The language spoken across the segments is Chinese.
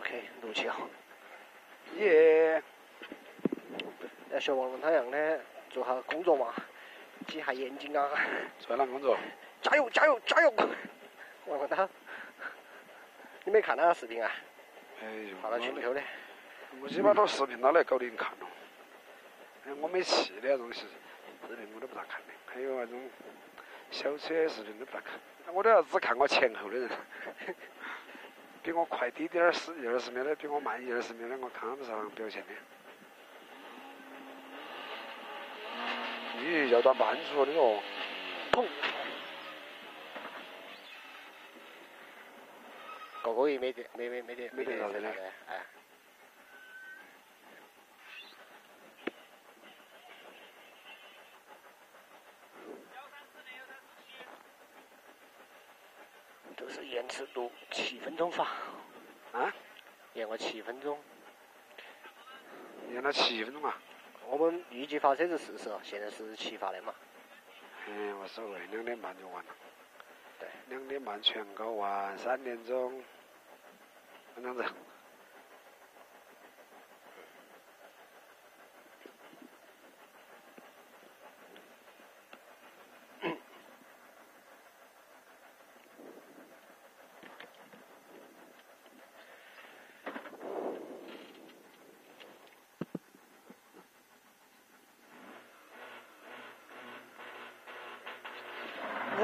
OK，录起好。耶！要学王龙他样的做下工作嘛，挤下眼睛啊！做哪工作？加油加油加油！王龙他，你没看那个视频啊？哎呦，发到群里头的。我鸡巴多视频拿来搞点看了。哎，我没气的那东西，视频我都不咋看的。还有那种小车视频都不咋看，我都要只看我前后的人。比我快滴点儿十一二十秒的，比我慢一二十秒的，我看不上表现的。咦，要到慢速的哦。砰！个个也没得，没没没得，没得啥子的哎。都是延迟录七分钟发，啊？延个七分钟。延了七分钟啊？我们预计发车是四十，现在是七发的嘛。嗯，无所谓，两点半就完了。对，两点半全搞完，三点钟，这样子。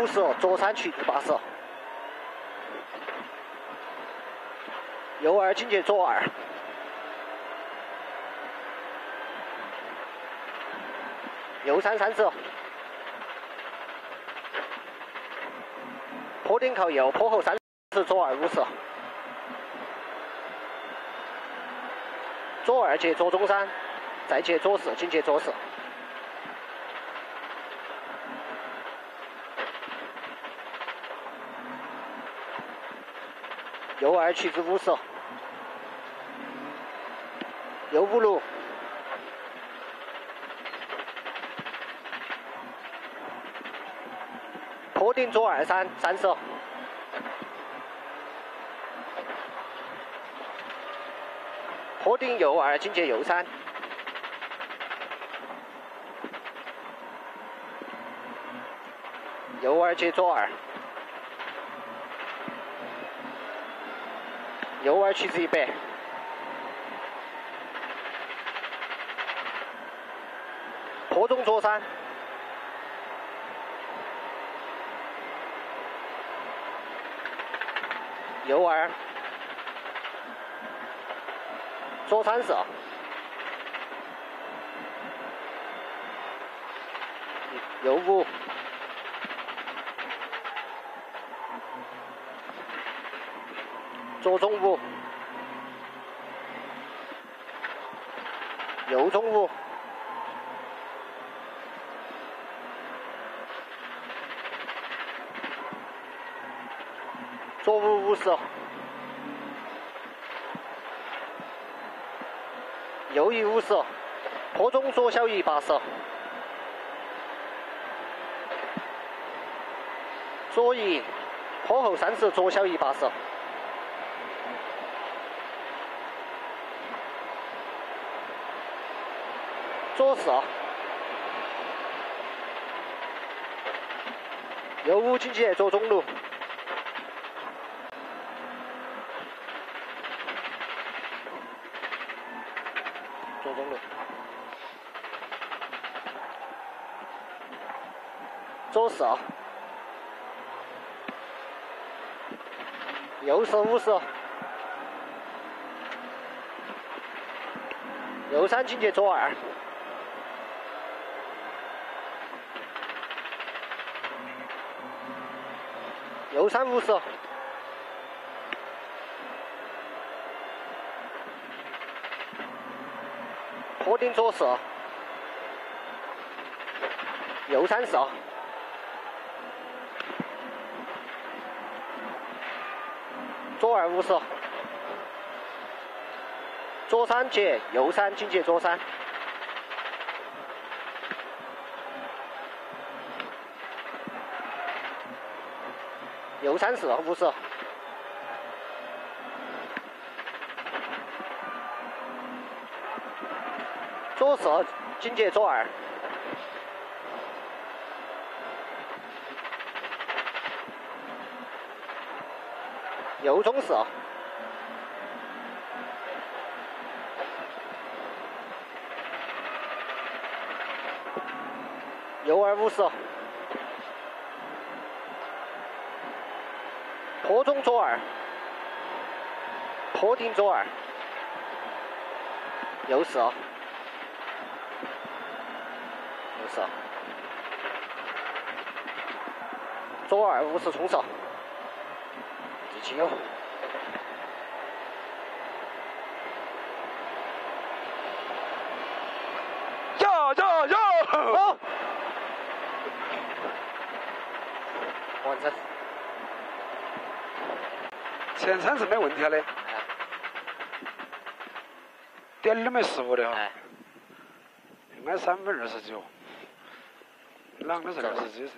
十，左三去八十，右二紧接左二，右三三十，坡顶靠右，坡后三十，左二五十，左二接左中三，再接左四，紧接左四。右二去至五十，右五六，坡顶左二三三十，坡顶右二紧接右三，右二接左二。右二去至一百，坡中左三，右二，左三十，右五。左中五，右中五，左五五十，右一五十，坡中左小一八十，左一，坡后三十，左小一八十。左四，右五紧接左中路，左中路，左四，右四五十，右三紧接左二。右三五十，坡顶左四，右三十，左二五十，左三接右三紧接左三。右三十五十左手紧接左二右中手右二五十坡中左二。坡顶左二。右四。右四。左二五十冲射。第七有。呀呀呀！好。完成。前三是没问题的，点都没失误的哈。哎，应该三分二十九，啷个是二十几？